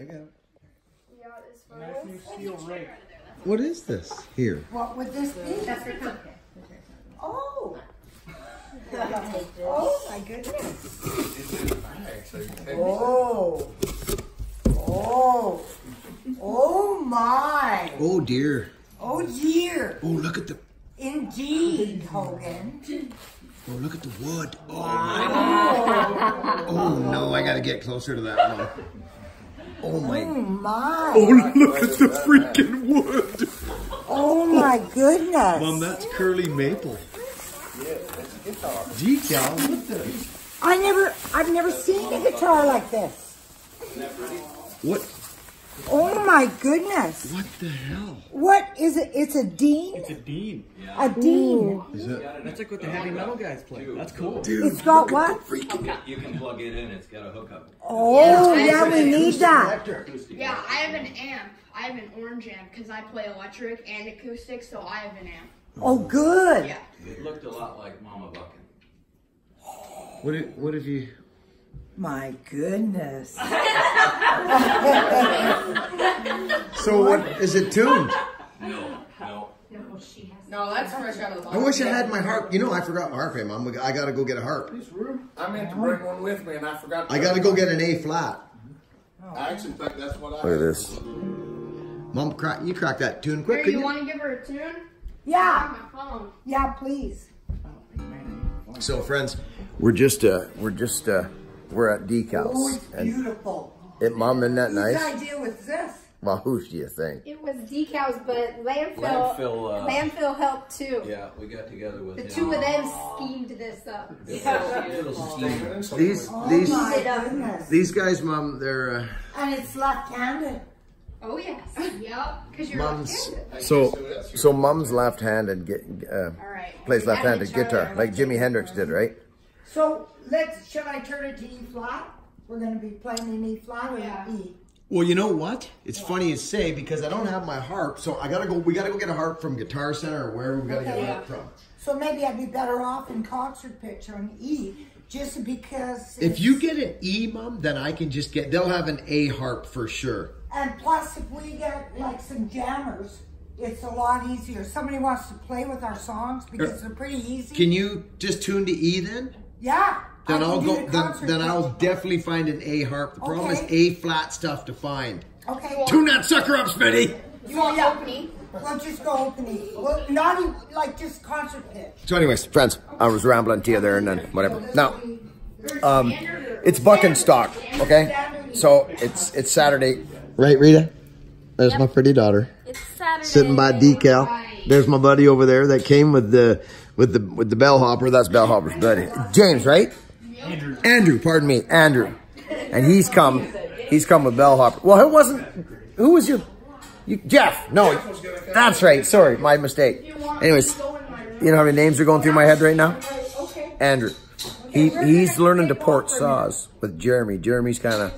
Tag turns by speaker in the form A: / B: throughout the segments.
A: I got it.
B: Yeah, it's fine.
A: What is this here?
C: What would this be? That's for cupcake. Oh. Oh my goodness. Oh. Oh. Oh my.
A: Oh dear.
C: Oh dear.
A: Oh look at the.
C: Indeed, Hogan.
A: Oh look at the wood. Oh. Oh no! I gotta get closer to that one. Oh my.
C: Oh my.
A: Oh look at the freaking wood.
C: Oh my goodness.
A: Mom, that's curly maple. Yeah, that's a guitar. Decal. What the?
C: I never, I've never seen a guitar like this.
A: What?
C: Oh my goodness.
A: What the hell?
C: What is it? It's a Dean?
D: It's a Dean.
C: A Dean.
A: Is that?
D: That's like what the heavy metal guys play. That's cool.
A: Dude,
C: It's got what?
A: the freaking.
E: You can plug it in, it's got a hookup.
C: Oh, yeah, we need that.
B: Yeah, I have an amp. I have an orange amp because I play electric and acoustic, so I have an amp.
C: Oh, good.
B: Yeah.
E: It looked a lot like Mama Buckin'.
A: What? If, what if you?
C: My goodness.
A: So what? Is it tuned?
E: No, no.
F: No, that's fresh out of the box.
A: I wish I had my harp. You know, I forgot my harp. Mom, I gotta go get a harp.
G: I meant to bring one with me and I forgot. to-
A: I gotta go get an A flat.
G: I actually think that's what I.
A: Look at this. Mom, crack, you crack that tune
B: Here,
A: quick,
B: you
A: you?
B: want to give her a tune?
C: Yeah,
B: my phone.
C: yeah, please.
A: So, friends, we're just uh, we're just uh, we're at
C: Oh,
A: Decals,
C: it's
A: and
C: beautiful.
A: it, mom, isn't that
C: Whose idea was this?
A: Well, who's do you think?
B: It was decals, but landfill
E: Landfill, uh,
B: landfill helped too.
E: Yeah, we got together with
B: The
E: him.
B: two of them schemed this up.
E: Little steamer.
A: These
C: Oh
A: these
C: my goodness.
A: these guys, mom, they're uh,
C: And it's left-handed.
B: Oh yes. yep. Because you're
A: mom's.
B: left-handed.
A: So so mom's left-handed uh,
B: All right.
A: plays left-handed guitar like Jimi Hendrix did, right?
C: So let's, should I turn it to E flat? We're gonna be playing in E flat or
B: Yeah.
C: E?
A: Well, you know what? It's funny to say because I don't have my harp, so I gotta go. We gotta go get a harp from Guitar Center or wherever we gotta get
C: Okay.
A: a harp from.
C: So maybe I'd be better off in concert pitch on E, just because.
A: If you get an E, mom, then I can just get. They'll have an A harp for sure.
C: And plus, if we get like some jammers, it's a lot easier. Somebody wants to play with our songs because er, they're pretty easy.
A: Can you just tune to E then?
C: Yeah.
A: Then I'll go. Then, then I'll definitely find an A harp. The problem is A flat stuff to find.
C: Okay.
A: Tune that sucker up, Smitty.
B: You want
C: Yeah.
B: opening?
C: We'll just go open E. Well, not even, like just concert pitch.
A: So, anyways, friends, I was rambling to you there, and then whatever. Now, um, it's buck and stock, okay? So it's it's Saturday, right, Rita? There's my pretty daughter
B: It's Saturday.
A: sitting by decal. There's my buddy over there that came with the with the with the bellhopper. That's bellhopper's buddy, James, right? Andrew. Andrew, pardon me, Andrew, and he's come. He's come with bellhopper. Well, who wasn't? Who was your? You, Jeff. No, that's right. Sorry, my mistake. Anyways, you know how many names are going through my head right now? Andrew. He he's learning to port saws with Jeremy. Jeremy's kind of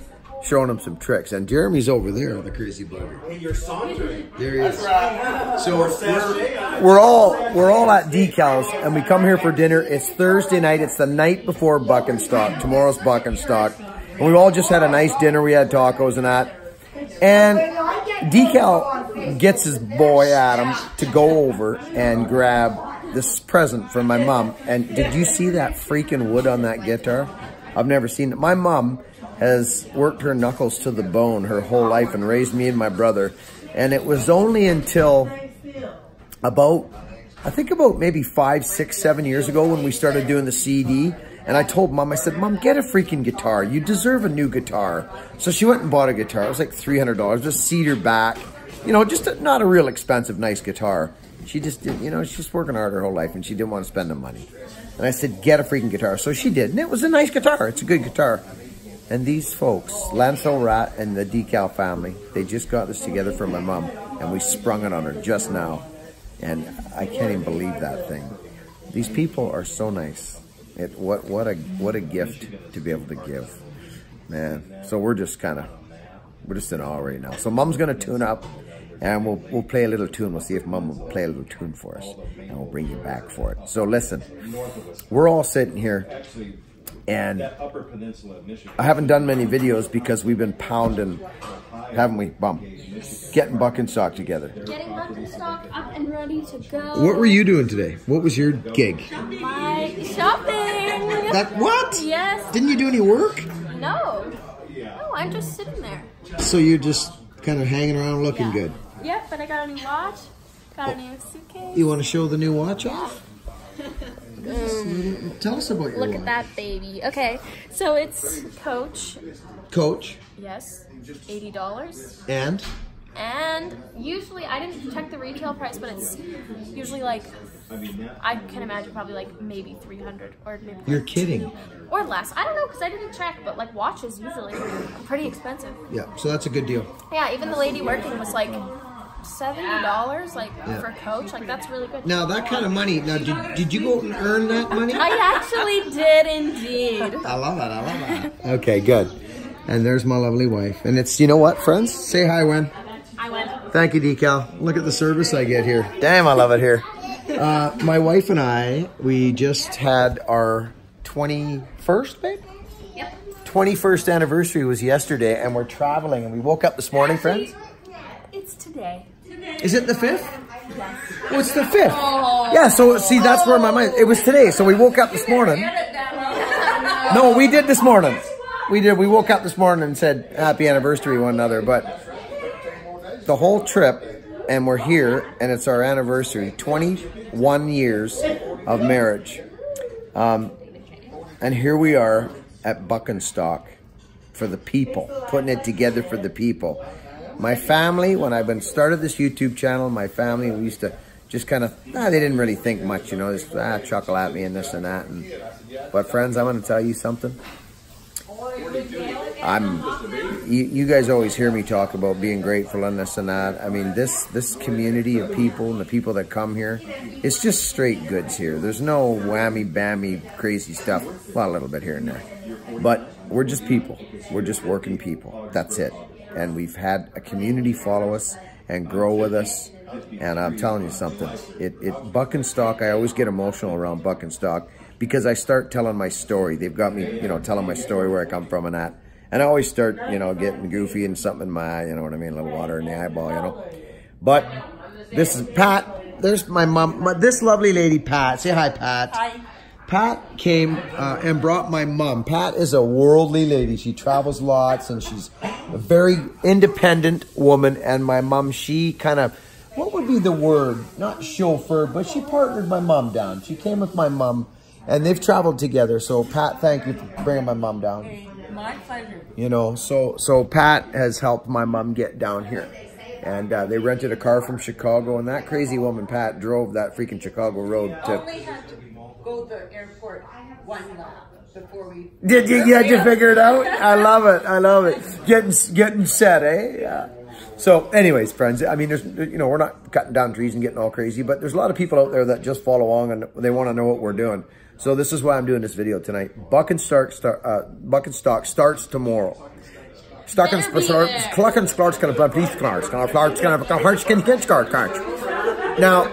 A: showing him some tricks, and Jeremy's over there, the crazy bugger.
D: Hey, you're sauntering.
A: There he is. So we're,
D: We're
A: we're all we're all at decals, and we come here for dinner. It's Thursday night. It's the night before Buck and Stock. Tomorrow's Buck and Stock, and we all just had a nice dinner. We had tacos and that. And Decal gets his boy Adam to go over and grab this present from my mom. And did you see that freaking wood on that guitar? I've never seen it. My mom has worked her knuckles to the bone her whole life and raised me and my brother. And it was only until about, I think about maybe five, six, seven years ago when we started doing the CD. And I told mom, I said, mom, get a freaking guitar. You deserve a new guitar. So she went and bought a guitar. It was like $300, just cedar back. You know, just a, not a real expensive, nice guitar. She just did, you know, she's working hard her whole life and she didn't want to spend the money. And I said, get a freaking guitar. So she did. And it was a nice guitar. It's a good guitar. And these folks, Landfill Rat and the Decal family, they just got this together for my mom. And we sprung it on her just now. And I can't even believe that thing. These people are so nice. It what what a what a gift to be able to give, man. So we're just kind of we're just in awe right now. So mom's gonna tune up, and we'll we'll play a little tune. We'll see if mom will play a little tune for us, and we'll bring you back for it. So listen, we're all sitting here, and
D: Upper Peninsula of Michigan.
A: I haven't done many videos because we've been pounding haven't we, Bum? Getting Buck and Stock together.
H: Getting Buckenstock up and ready to go.
A: What were you doing today? What was your gig?
H: My shopping.
A: That what?
H: Yes.
A: Didn't you do any work?
H: No. No, I'm just sitting there.
A: So you're just kind of hanging around looking
H: Yeah.
A: good.
H: Yep, but I got a new watch. Got a new suitcase.
A: You want to show the new watch off? Tell us about your
H: Look at that baby. Okay, so it's Coach.
A: Coach.
H: Yes, eighty dollars.
A: And?
H: And usually, I didn't check the retail price, but it's usually like I can imagine probably like maybe three hundred or maybe
A: You're kidding.
H: or less. I don't know because I didn't check, but like watches usually pretty expensive.
A: Yeah, so that's a good deal.
H: Yeah, even the lady working was like seventy dollars, like
A: Yeah.
H: for Coach. Like that's really good.
A: Now, that kind of money, now, did, did you go and earn that money?
H: I actually did indeed.
A: I love it. I love it. Okay, good. And there's my lovely wife. And it's, you know what, friends? Say hi, Wen.
H: I went.
A: Thank you, Decal. Look at the service I get here. Damn, I love it here. Uh, my wife and I, we just had our 21st, babe? 21st anniversary was yesterday, and we're traveling. And we woke up this morning, friends.
H: It's today.
A: Is it the 5th? Oh, it's the 5th. Yeah, so see, that's where my mind, it was today. So we woke up this morning. No, we did this morning. We did. We woke up this morning and said happy anniversary to one another. But the whole trip, and we're here, and it's our anniversary 21 years of marriage. Um, and here we are at Buckenstock for the people, putting it together for the people. My family, when I been started this YouTube channel, my family, we used to just kind of, ah, they didn't really think much, you know, just ah, chuckle at me and this and that. And, but friends, I'm going to tell you something. I'm, you, you guys always hear me talk about being grateful and this and that. I mean, this, this community of people and the people that come here, it's just straight goods here. There's no whammy, bammy, crazy stuff. Well, a little bit here and there. But we're just people. We're just working people. That's it. And we've had a community follow us and grow with us. And I'm telling you something. It, it Buck and Stock, I always get emotional around Buck and Stock because I start telling my story. They've got me, you know, telling my story where I come from and that. And I always start, you know, getting goofy and something in my eye, you know what I mean? A little water in the eyeball, you know. But this is Pat. There's my mom. my- This lovely lady, Pat. Say hi, Pat.
C: Hi.
A: Pat came uh, and brought my mom. Pat is a worldly lady. She travels lots and she's a very independent woman. And my mom, she kind of, what would be the word? Not chauffeur, but she partnered my mom down. She came with my mom and they've traveled together. So Pat, thank you for bringing my mom down.
C: My pleasure.
A: You know, so so Pat has helped my mom get down here. And uh, they rented a car from Chicago, and that crazy woman, Pat, drove that freaking Chicago road to
C: Only had to go to the airport one lap before we.
A: Did you get you figure it out? I love it. I love it. Getting getting set, eh? Yeah. So, anyways, friends, I mean, there's you know we're not cutting down trees and getting all crazy, but there's a lot of people out there that just follow along and they want to know what we're doing. So this is why I'm doing this video tonight. Buck and start, start uh, Buck and Stock starts tomorrow. Stock and
H: there.
A: Cluck and Starts gonna police cars. Gonna flarts gonna hurt skin scar cards. Now,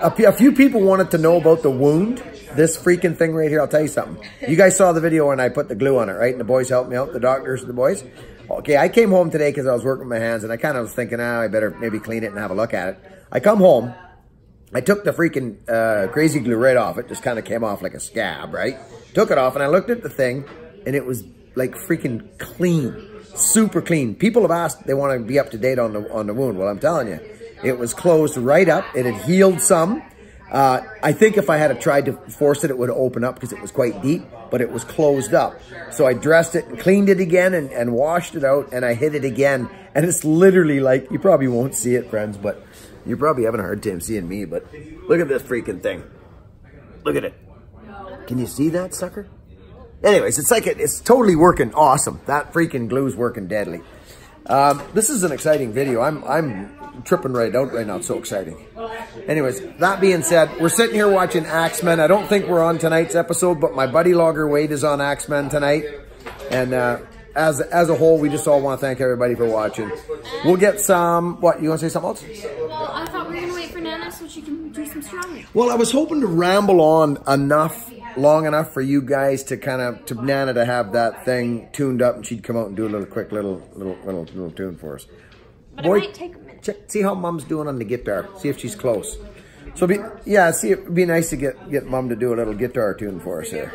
A: a, a few people wanted to know about the wound. This freaking thing right here, I'll tell you something. You guys saw the video when I put the glue on it, right? And the boys helped me out, the doctors and the boys. Okay, I came home today because I was working with my hands and I kind of was thinking, ah, I better maybe clean it and have a look at it. I come home, I took the freaking uh, crazy glue right off. It just kind of came off like a scab, right? Took it off and I looked at the thing and it was like freaking clean, super clean. People have asked, they want to be up to date on the, on the wound. Well, I'm telling you, it was closed right up. It had healed some. Uh, I think if I had tried to force it, it would open up because it was quite deep, but it was closed up. So I dressed it and cleaned it again and, and washed it out and I hit it again. And it's literally like, you probably won't see it, friends, but you're probably having a hard time seeing me, but look at this freaking thing. Look at it. Can you see that sucker? Anyways, it's like it, it's totally working awesome. That freaking glue's working deadly. Um, this is an exciting video. I'm I'm tripping right out right now. It's so exciting. Anyways, that being said, we're sitting here watching Ax Men. I don't think we're on tonight's episode, but my buddy Logger Wade is on Ax Men tonight. And uh, as as a whole, we just all want to thank everybody for watching. We'll get some. What you want to say something else?
H: Well, I thought we were gonna wait for Nana so she can do some strawberry.
A: Well, I was hoping to ramble on enough long enough for you guys to kind of, to Nana to have that thing tuned up and she'd come out and do a little quick little, little, little, little tune for us.
H: But
A: Boy,
H: it might take.
A: Check, see how mom's doing on the guitar. See if she's close. So be, yeah, see, it'd be nice to get, get mom to do a little guitar tune for us here.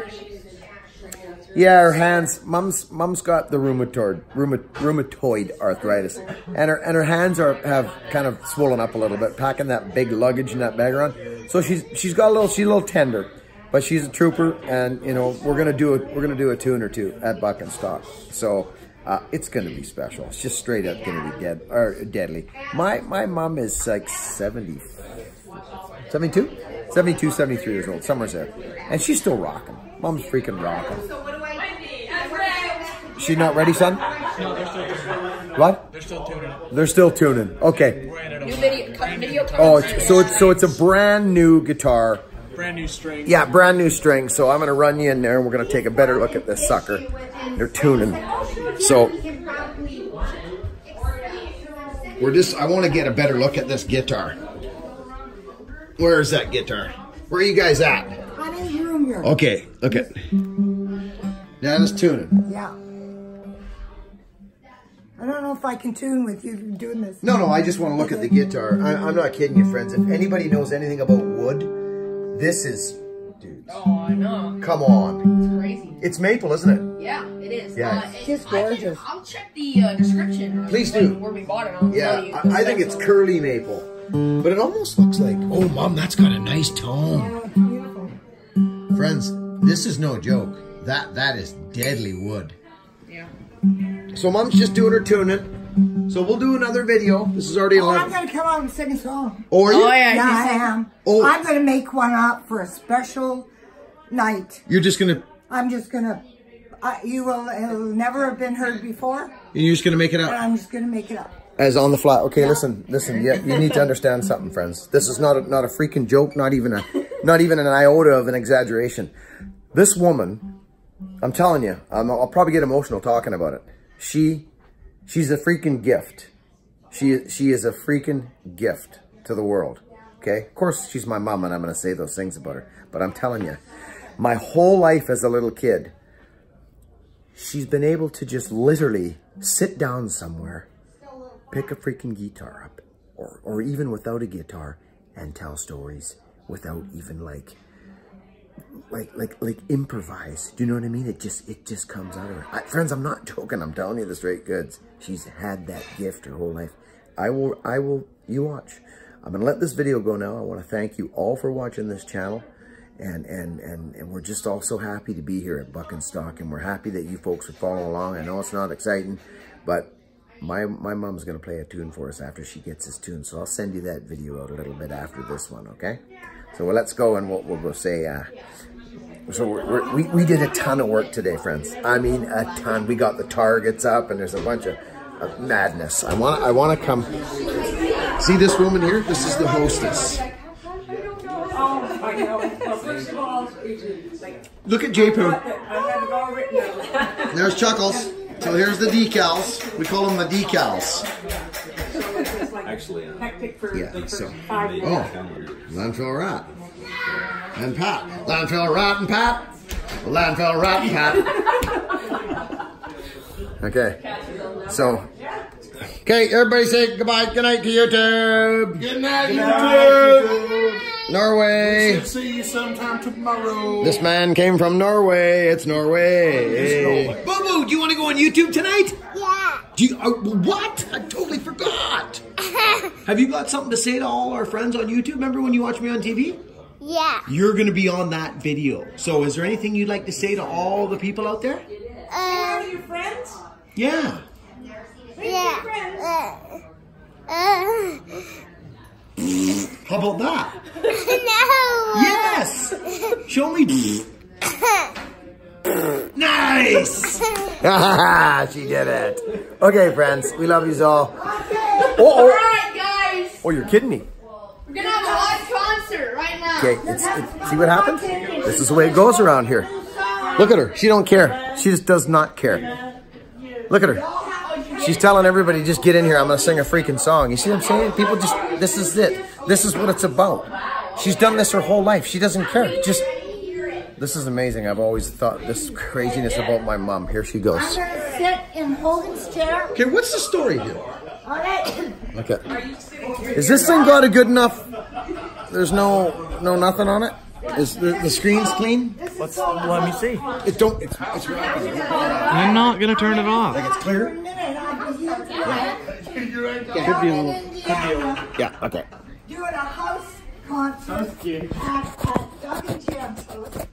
A: Yeah, her hands, mom's, mom's got the rheumatoid, rheumatoid arthritis. And her, and her hands are, have kind of swollen up a little bit, packing that big luggage in that bag around. So she's, she's got a little, she's a little tender, but she's a trooper. And, you know, we're going to do a, we're going to do a tune or two at Buck and Stock. So, uh, it's going to be special. It's just straight up going to be dead, or deadly. My, my mom is like 70, 72? 72, 73 years old, somewhere there. And she's still rocking. Mom's freaking rocking. She not ready, son? What?
D: They're still tuning.
A: They're still tuning. Okay.
F: New video, video
A: Oh, so it's so it's a brand new guitar.
D: Brand new string.
A: Yeah, brand new string. So I'm gonna run you in there, and we're gonna take a better look at this sucker. They're tuning. So we're just. I want to get a better look at this guitar. Where is that guitar? Where are you guys at?
C: I'm in room here.
A: Okay, look at. Now it's tuning.
C: Yeah. I don't know if I can tune with you doing this.
A: No, no, I just want to look at the guitar. I, I'm not kidding you, friends. If anybody knows anything about wood, this is,
F: Oh, I know.
A: come on.
F: It's crazy.
A: It's maple, isn't it?
F: Yeah, it is.
A: Yeah.
F: Uh,
C: It's
F: I can-
C: gorgeous.
F: I'll check the uh, description.
A: Please do.
F: Where we bought it. I'll
A: Yeah,
F: tell you.
A: I, I think it's curly maple, but it almost looks like. Oh, mom, that's got a nice tone,
C: it's beautiful.
A: friends. This is no joke. That that is deadly wood.
F: Yeah.
A: So mom's just doing her tuning. So we'll do another video. This is already
C: Oh, I'm gonna come out and sing a song.
A: Oh, are you?
F: Oh yeah.
C: Yeah, I am.
A: Oh.
C: I'm gonna make one up for a special night.
A: You're just gonna.
C: I'm just gonna. Uh, you will. It'll never have been heard before,
A: You're just gonna make it
C: and
A: up.
C: I'm just gonna make it up.
A: As on the fly. Okay, listen, listen. Yeah, you need to understand something, friends. This is not a, not a freaking joke. Not even a, not even an iota of an exaggeration. This woman, I'm telling you, I'm, I'll probably get emotional talking about it. She, she's a freaking gift. She she is a freaking gift to the world. Okay, of course she's my mom, and I'm gonna say those things about her. But I'm telling you, my whole life as a little kid, she's been able to just literally sit down somewhere pick a freaking guitar up or, or even without a guitar and tell stories without even like like like like improvise. Do you know what i mean? It just it just comes out of her. I, friends i'm not joking. I'm telling you the straight goods. She's had that gift her whole life. I will i will you watch. I'm gonna let this video go now. I want to thank you all for watching this channel and and and and we're just all so happy to be here at buck and stock and we're happy that you folks are following along i know it's not exciting but my my mom's gonna play a tune for us after she gets this tune, so I'll send you that video out a little bit after this one, okay? So well, let's go and we'll, we'll go say. Uh, so we're, we we did a ton of work today, friends. I mean, a ton. We got the targets up, and there's a bunch of, of madness. I want I want to come see this woman here. This is the hostess.
I: Oh, I know. Well, first of all, like,
A: Look at J Poo.
I: I had it all written out.
A: There's Chuckles. So here's the decals. We call them the decals.
E: Actually, uh,
I: hectic for
A: Yeah,
I: the
A: so-
I: five.
A: Oh, landfill rat. And Pat. Landfill rat and Pat. Landfill rat and Pat. Okay. So, okay, everybody say goodbye, good night to YouTube.
G: Good night, YouTube.
A: Norway.
G: See you sometime tomorrow.
A: This man came from Norway. It's Norway.
G: Norway.
A: Boo Boo, do you want to go on YouTube tonight? Yeah. Do you, uh, what? I totally forgot. Have you got something to say to all our friends on YouTube? Remember when you watched me on TV?
J: Yeah.
A: You're going to be on that video. So is there anything you'd like to say to all the people out there?
I: Are
J: Uh,
I: you friends?
A: Yeah.
J: Yeah. Uh, uh,
A: How about that?
J: no.
A: Yes. Show me. nice. she did it. Okay, friends. We love you all. Oh, oh.
B: Alright, guys.
A: oh, you're kidding me.
B: We're gonna have a live concert right now.
A: Okay, it's, it, see what happens? This is the way it goes around here. Look at her. She don't care. She just does not care. Look at her. She's telling everybody, just get in here. I'm going to sing a freaking song. You see what I'm saying? People just, this is it. This is what it's about. She's done this her whole life. She doesn't care. Just, This is amazing. I've always thought this craziness about my mom. Here she goes.
C: I'm gonna sit in Hogan's chair.
A: Okay, what's the story here? Okay. Is this thing got a good enough? There's no no nothing on it. Is the, the screen's clean?
D: Let's let me see.
A: It don't. It's, it's
D: I'm not gonna turn it off.
A: Like It's clear.
D: Could be a, could be a,
A: Yeah. Okay.
C: doing a house concert at, at Doug and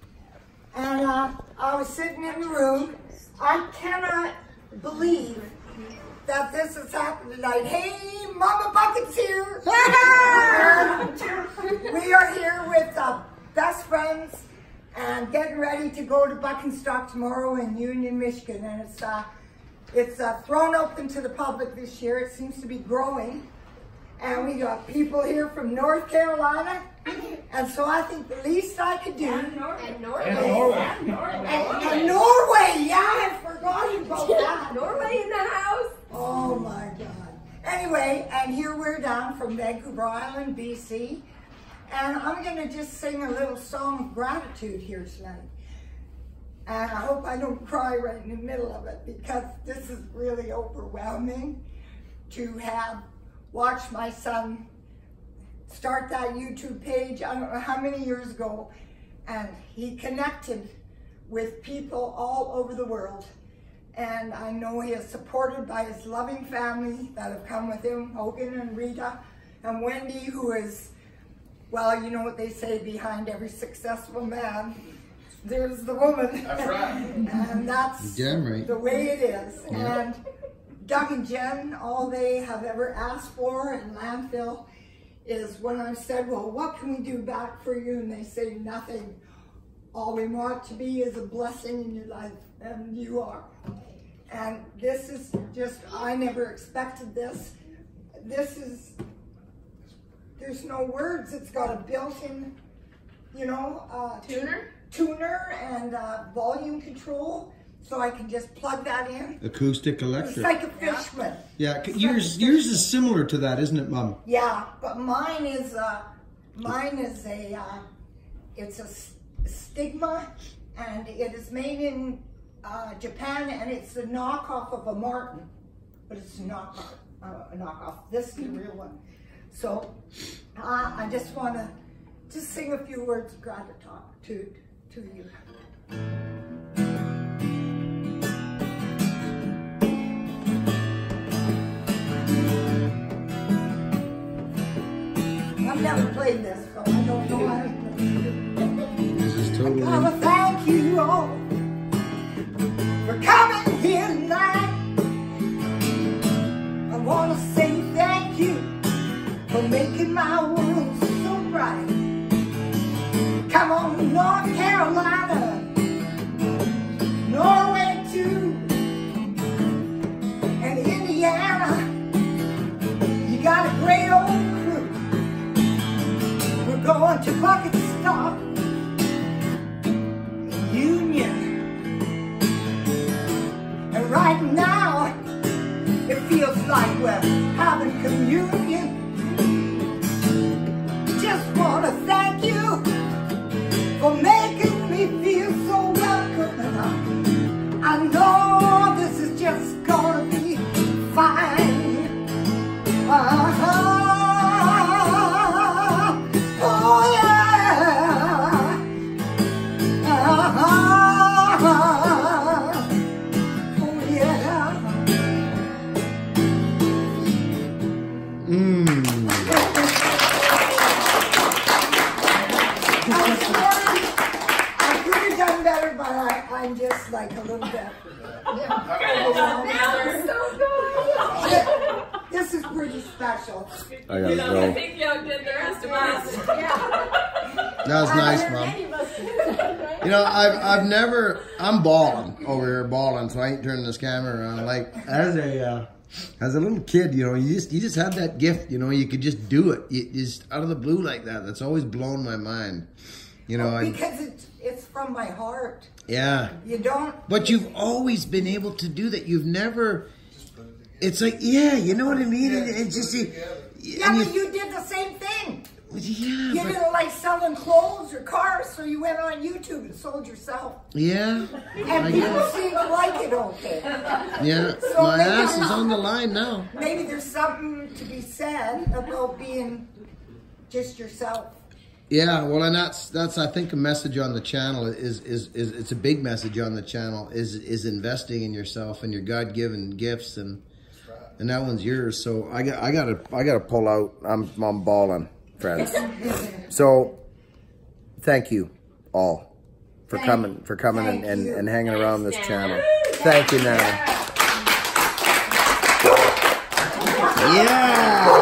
C: And uh, I was sitting in the room. I cannot believe that this has happened tonight. Hey, Mama Bucket's here. We are here with uh, best friends and getting ready to go to Buckenstock tomorrow in Union, Michigan. And it's uh, it's uh, thrown open to the public this year. It seems to be growing. And we got people here from North Carolina. And so I think the least I could do. And Norway. And Norway. And, Norway. Yeah, I forgot about that.
F: Norway in the house.
C: Oh my God. Anyway, and here we're down from Vancouver Island, BC. And I'm going to just sing a little song of gratitude here tonight. And I hope I don't cry right in the middle of it because this is really overwhelming to have watched my son start that YouTube page, I don't know how many years ago, and he connected with people all over the world. And I know he is supported by his loving family that have come with him, Hogan and Rita and Wendy, who is, well, you know what they say, behind every successful man, there's the woman.
G: That's right.
C: and that's
A: right.
C: the way it is. And Doug and Jen, all they have ever asked for in landfill is when I said, well, what can we do back for you? And they say nothing. All we want to be is a blessing in your life, and you are. And this is just, I never expected this. This is, there's no words. It's got a built-in, you know, uh,
F: Tuner?
C: Tuner and uh, volume control, so I can just plug that in.
A: Acoustic
C: It's
A: electric.
C: like a Fishman.
A: Yeah, c- yours yours is similar to that, isn't it, Mom?
C: Yeah, but mine is uh, mine is a uh, it's a Sigma, and it is made in uh, Japan, and it's a knockoff of a Martin, but it's a knockoff. Uh, a knockoff. This is the real one. So uh, I just want to just sing a few words of gratitude to you. I've never played this, so I don't know how to play it.
A: This is totally.
C: I wanna thank you all for coming here tonight. I wanna say thank you for making my world so bright. Come on, North Carolina, Norway too, and Indiana. You got a great old crew. We're going to Bucket Stop Union. And right now, it feels like we're having communion.
A: Gotta
F: Young did the rest of us.
A: That was nice, Mom. You know, I've I've never. I'm balling over here, balling. So I ain't turning this camera around. Like as a uh, as a little kid, you know, you just you just had that gift. You know, you could just do it. You, just out of the blue like that. That's always blown my mind. You know, I,
C: Because it's, it's from my heart.
A: yeah.
C: You don't,
A: But you've always been able to do that. You've never. It's like, yeah, you know what I mean. It, it's just, it,
C: yeah, but you did the same thing. You
A: Yeah, but,
C: didn't like selling clothes or cars, so you went on YouTube and sold yourself.
A: yeah,
C: And
A: I
C: people
A: guess.
C: seem to like it okay.
A: Yeah,
C: So
A: my ass is on the line now.
C: Maybe there's something to be said about being just yourself.
A: Yeah, well, and that's that's I think a message on the channel is is is it's a big message on the channel is is investing in yourself and your God given gifts and and that one's yours. So I got I gotta I gotta pull out. I'm I'm balling, friends. so thank you all for coming for coming and, and, and hanging around this channel. Thank you, Nana. Yeah.